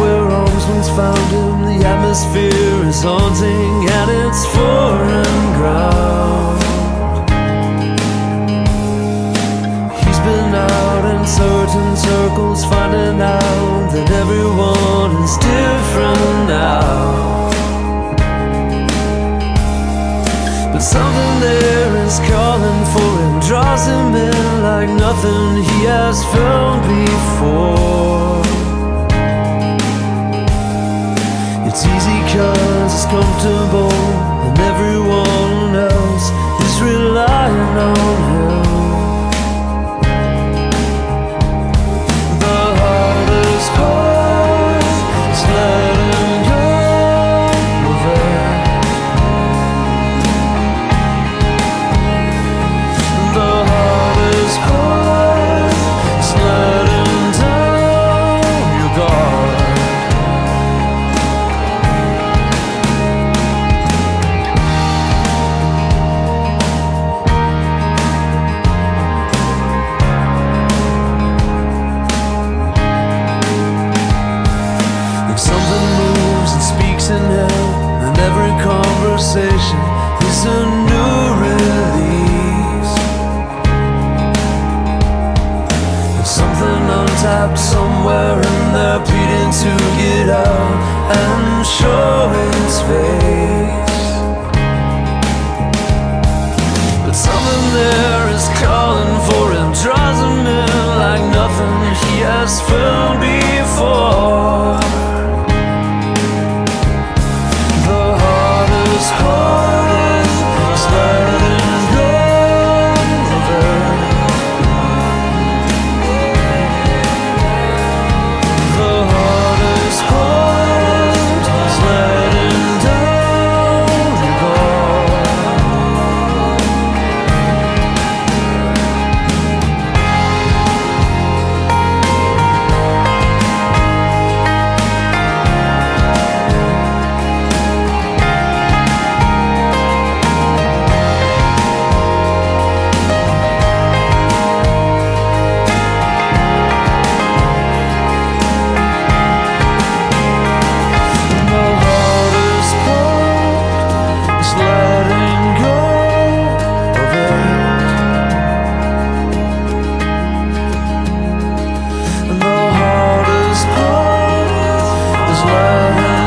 Something's found him, the atmosphere is haunting and it's foreign ground. He's been out in certain circles, finding out that everyone is different now. But something there is calling for him, draws him in like nothing he has felt before. It's easy cause it's comfortable And everyone conversation is a new release. There's something untapped somewhere love.